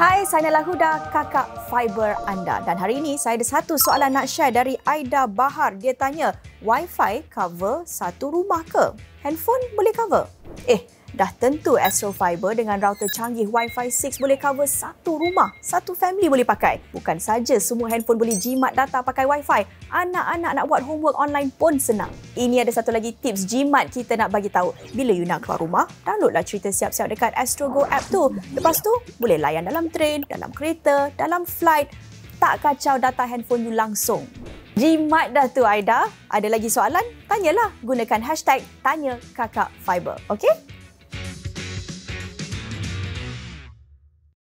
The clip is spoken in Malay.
Hai, saya Nala Huda, kakak fiber anda. Dan hari ini saya ada satu soalan nak share dari Aida Bahar. Dia tanya, Wi-Fi cover satu rumah ke? Handphone boleh cover? Eh, dah tentu Astro Fiber dengan router canggih Wi-Fi 6 boleh cover satu rumah, satu family boleh pakai. Bukan saja semua handphone boleh jimat data pakai Wi-Fi. Anak-anak nak buat homework online pun senang. Ini ada satu lagi tips jimat kita nak bagi tahu. Bila you nak keluar rumah, downloadlah cerita siap-siap dekat Astro Go app tu. Lepas tu, boleh layan dalam train, dalam kereta, dalam flight. Tak kacau data handphone you langsung. Jimat dah tu Aida. Ada lagi soalan? Tanyalah. Gunakan hashtag Tanya Kakak Fiber. Okey?